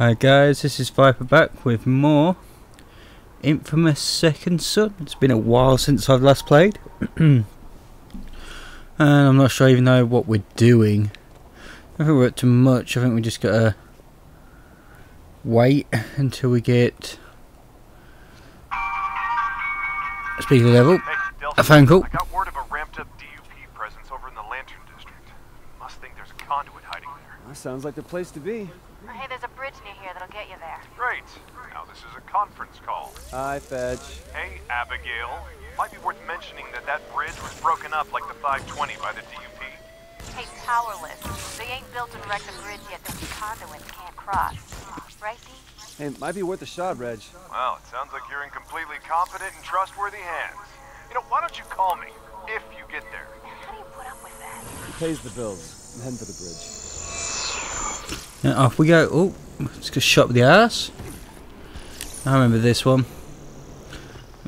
Hi guys, this is Viper back with more Infamous Second Son. It's been a while since I've last played. and I'm not sure even know what we're doing. I think we're up to much. I think we just gotta wait until we get speaker level. Hey, Delphi, A phone call. I got word of a ramped up DUP presence over in the Lantern District. Must think there's a conduit hiding there. That sounds like the place to be. Hey, there's a bridge near here that'll get you there. Great. Now this is a conference call. Hi, Fetch. Hey, Abigail. Might be worth mentioning that that bridge was broken up like the 520 by the DUP. Hey, powerless. They ain't built and wrecked a bridge yet that we conduits can't cross. Right, D? Hey, might be worth a shot, Reg. Well, it sounds like you're in completely competent and trustworthy hands. You know, why don't you call me if you get there? How do you put up with that? He Pays the bills. I'm heading for the bridge. And off we go. Oh, just got shot with the ass. I remember this one.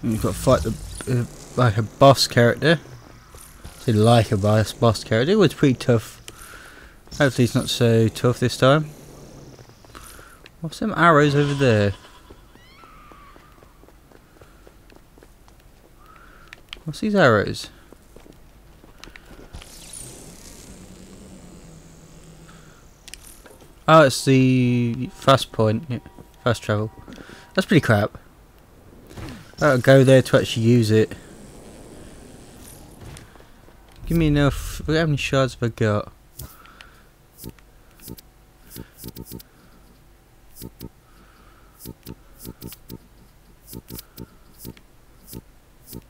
You've got to fight the uh, like a boss character. Say like a boss boss character. It was pretty tough. Hopefully it's not so tough this time. What's some arrows over there? What's these arrows? Oh, it's the fast point, yeah, fast travel. That's pretty crap. I'll go there to actually use it. Give me enough. How many shards have I got?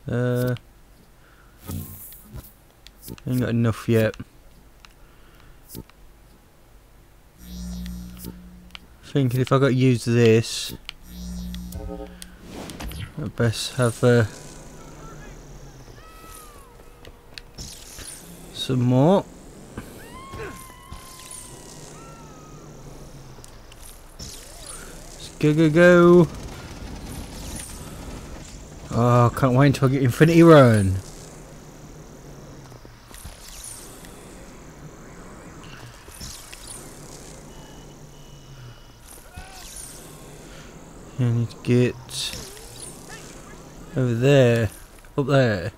Uh, ain't got enough yet. Thinking if I got to use this, I best have uh, some more. Let's go go go! Oh, can't wait until I get Infinity Run. Get over there, up there.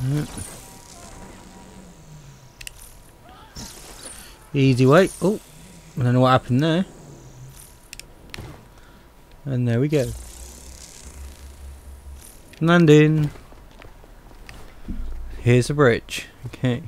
Hmm. Easy way. Oh, I don't know what happened there. And there we go. Landing. Here's a bridge. Okay.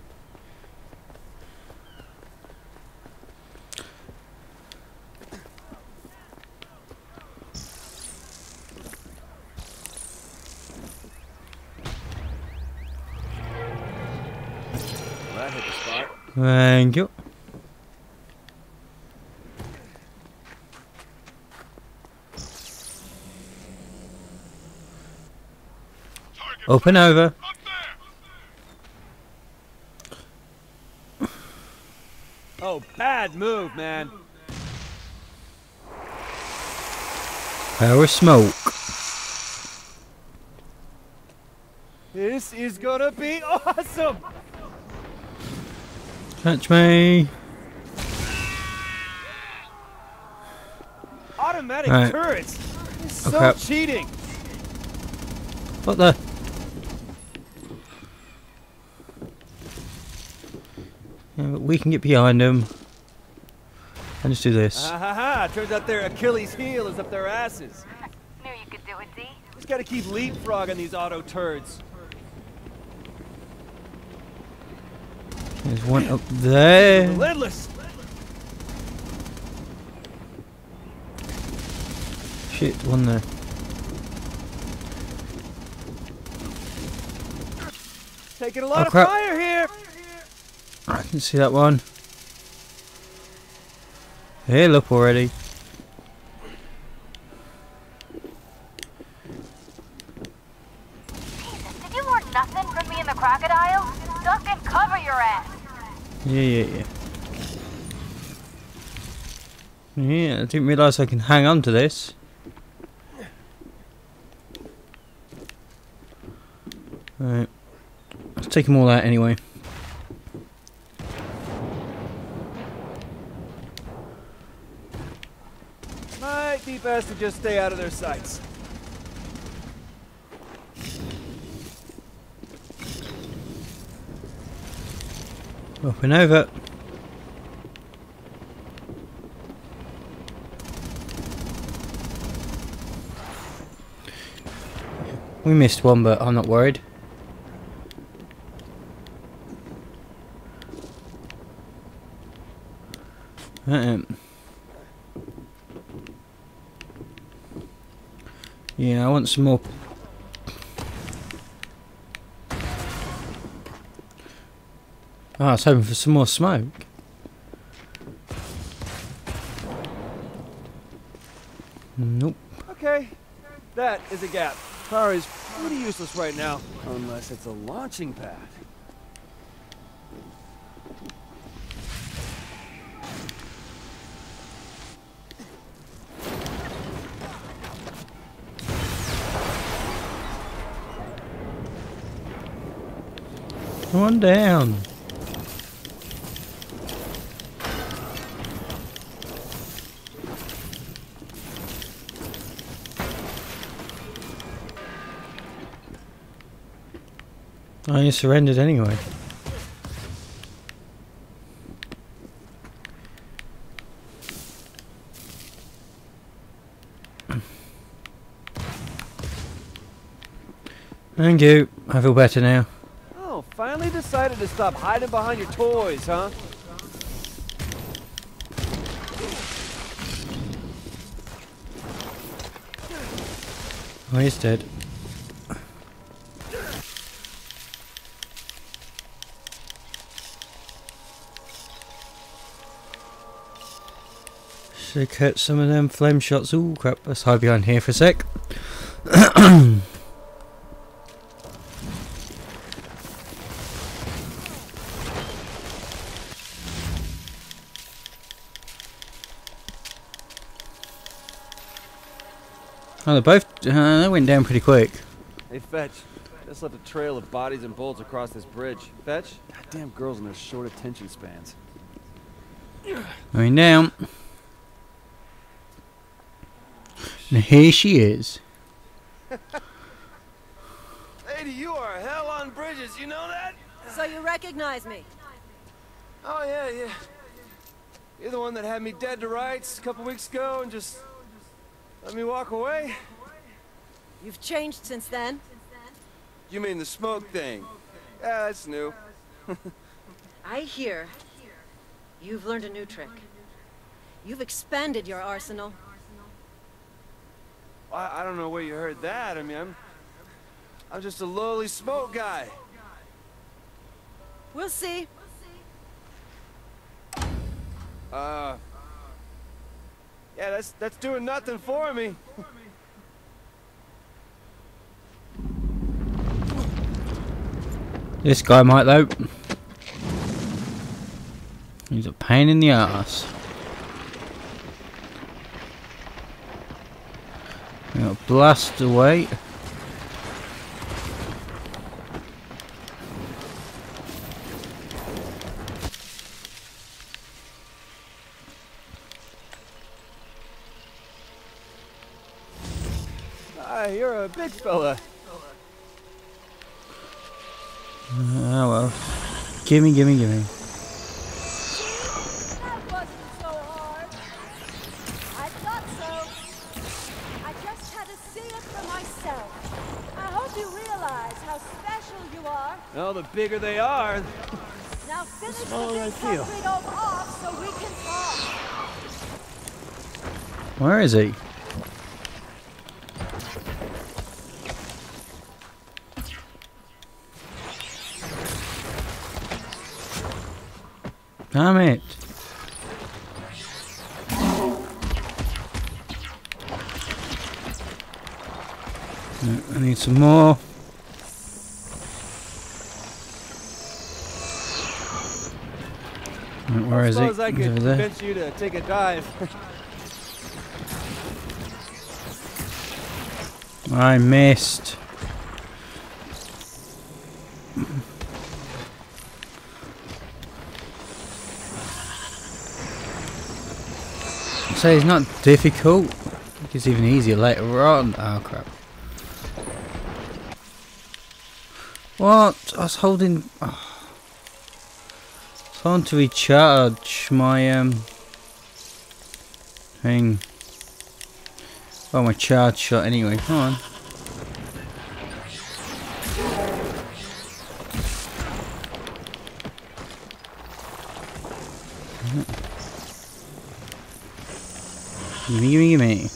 That hit the spot. Thank you. Open over. Oh, bad move, man. Power smoke. This is gonna be awesome. Catch me. Automatic Right. turrets. It's so crap. cheating. What the? Yeah, but we can get behind them. And just do this. Ha ha ha. Turns out their Achilles heel is up their asses. Knew you could do it, D. Just gotta keep leapfrogging these auto turds. There's one up there. Relentless. Shit, one there. Taking a lot Oh, of crap. fire here. I can see that one. Heal up already. Did you learn nothing from me and the crocodile? Duck and cover your ass. Yeah, yeah, yeah. Yeah, I didn't realise I can hang on to this. Right. Let's take them all out anyway. Might be best to just stay out of their sights. Up and over. We missed one, but I'm not worried. Uh-uh. Yeah, I want some more. Oh, I was hoping for some more smoke. Nope. Okay, that is a gap. Power is pretty useless right now, unless it's a launching pad. One down. Oh, you surrendered anyway. Thank you. I feel better now. Oh, finally decided to stop hiding behind your toys, huh? Oh, he's dead. Have cut some of them flame shots. Ooh, crap. Let's hide behind here for a sec. Oh, they both uh, they went down pretty quick. Hey, Fetch. Just left a trail of bodies and bullets across this bridge. Fetch? Goddamn girls and their short attention spans. I mean, down. And here she is. Lady, you are hell on bridges, you know that? So you recognize me? Oh, yeah, yeah. You're the one that had me dead to rights a couple weeks ago and just let me walk away? You've changed since then. You mean the smoke thing? Yeah, that's new. I hear you've learned a new trick. You've expanded your arsenal. I, I don't know where you heard that. I mean, I'm... I'm just a lowly smoke guy. We'll see. Uh... Yeah, that's, that's doing nothing for me. This guy might though. He's a pain in the ass. We got blast away. Ah, you're a big fella. Oh well. Gimme, gimme, gimme. Bigger they are, Now finish the smaller I feel. concrete over off so we can talk. Where is he? Damn it. I need some more. Right, Where is he? suppose I could eh? convince you to take a dive. I missed. So it's not difficult, It's even easier later on. Oh crap. What? I was holding... Oh. On to recharge my um thing. Oh, my charge shot anyway. Come on. Gimme, gimme, gimme.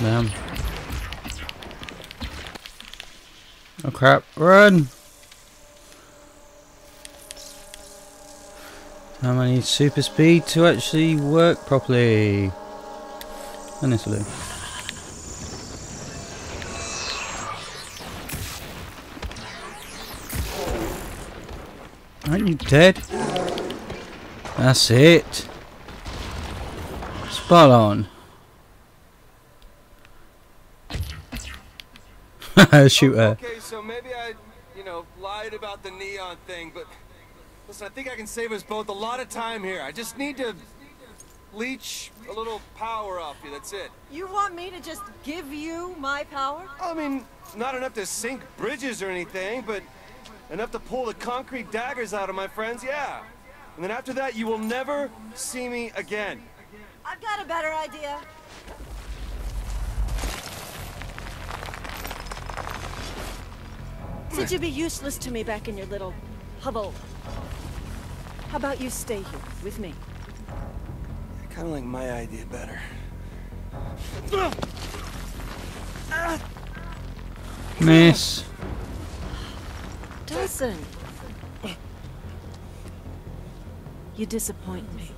Damn. Oh crap, run! Now I need super speed to actually work properly. Honestly. Aren't you dead? That's it. Spot on. Shoot her. Okay, so maybe I, you about the neon thing, but listen, I think I can save us both a lot of time here. I just need to leech a little power off you. That's it. You want me to just give you my power? I mean, not enough to sink bridges or anything, but enough to pull the concrete daggers out of my friends. Yeah. And then after that, you will never see me again. I've got a better idea. Since you'd be useless to me back in your little hovel, how about you stay here with me? I kind of like my idea better. Miss. Dawson! You disappoint me.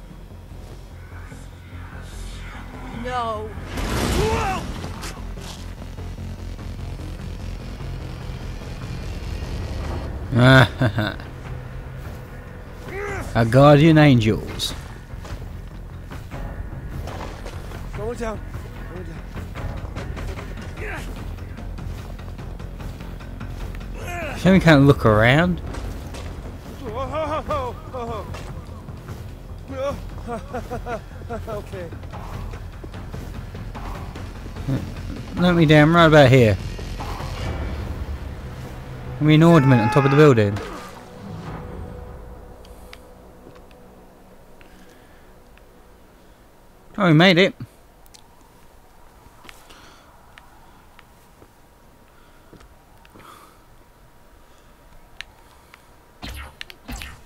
No. Our guardian angels. Going down. Going down. Can we kind of look around? Okay. Let me down right about here. I mean, ornament on top of the building. Oh, we made it.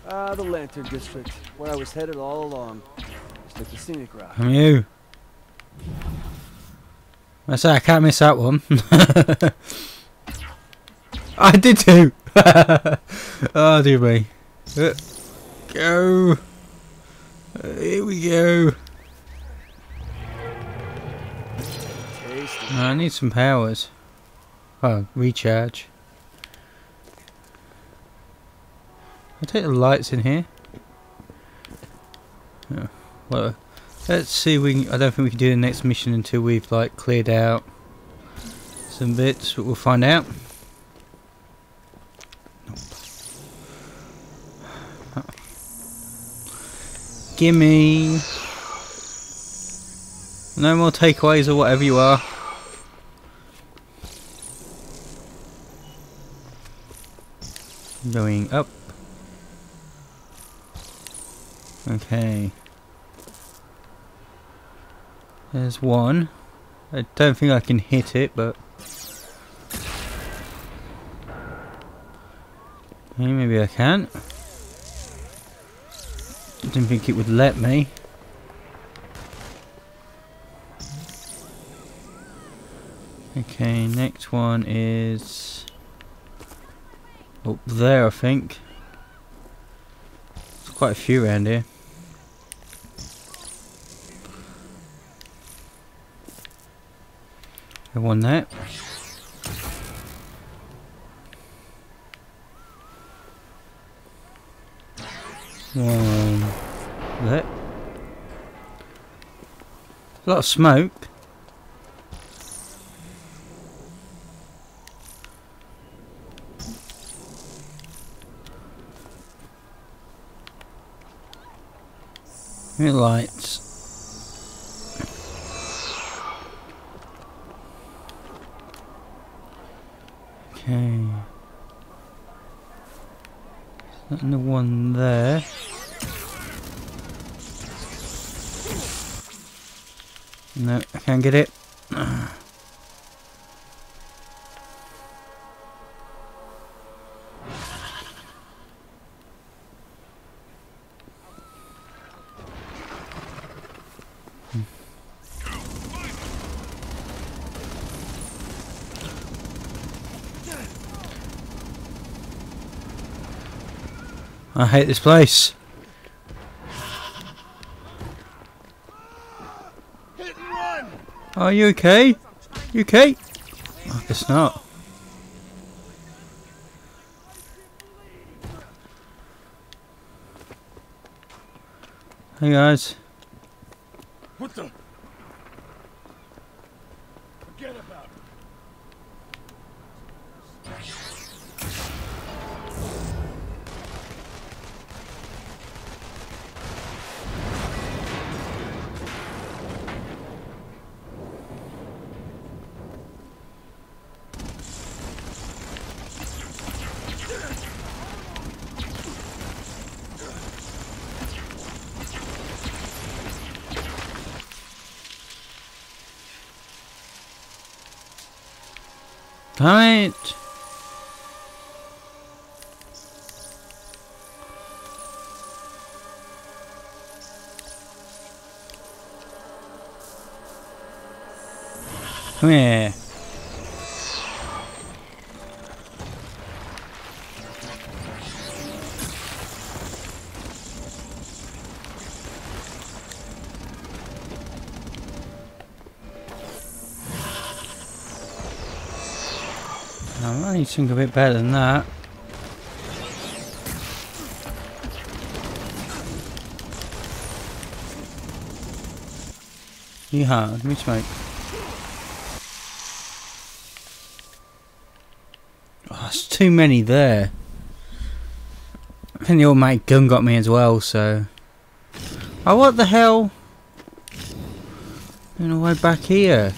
Ah, the Lantern District, where I was headed all along. Just like the scenic route. From you. I say I can't miss that one. I did too. oh dear me. Uh, Go. Here we go. I need some powers. Oh, recharge. I'll take the lights in here. Yeah, well, let's see. We can, I don't think we can do the next mission until we've like cleared out some bits, but we'll find out. Gimme. No more takeaways or whatever you are. Going up. Okay. There's one. I don't think I can hit it, but... Maybe I can. Didn't think it would let me. Okay, next one is up there, I think. There's quite a few around here. I one that. One there. A lot of smoke. New lights. Okay. Is that the one there? No, I can't get it. I hate this place. Are you okay? You okay? I guess not. Hey guys. Damn it! Come here. Something a bit better than that. Yeah, let me smoke. Oh, there's too many there. I think the mate gun got me as well, so. Oh, what the hell? A way back here.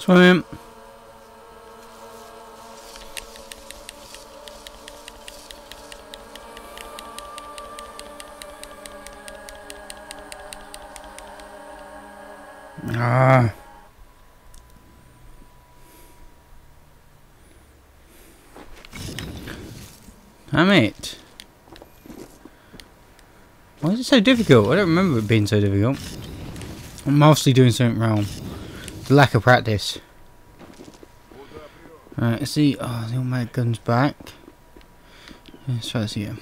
Swim. Ah. Damn it. Why is it so difficult? I don't remember it being so difficult. I'm mostly doing something wrong. The lack of practice. Alright, see. Oh, the mad gun's back. Let's try this here.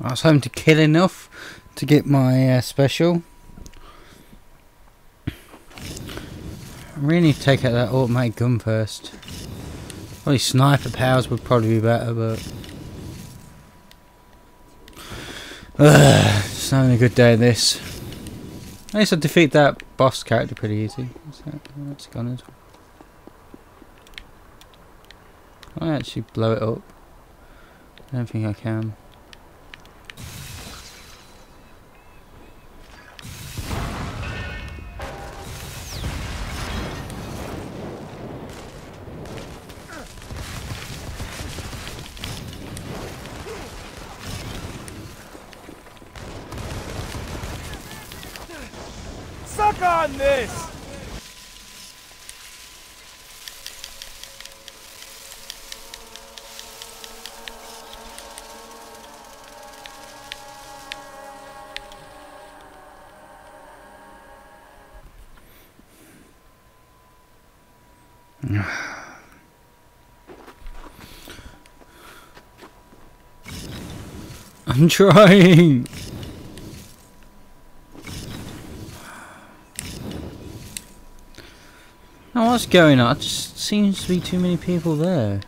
I was hoping to kill enough to get my uh, special. I really need to take out that automatic gun first. Probably sniper powers would probably be better, but... Ugh, just having a good day of this. At least I defeat that boss character pretty easy. That? That's gone as well. I actually blow it up. I don't think I can. On this! I'm trying. Now what's going on? It just seems to be too many people there.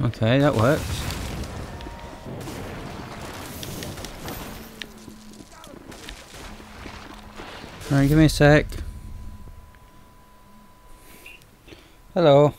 Okay, that works. Alright, give me a sec. Hello.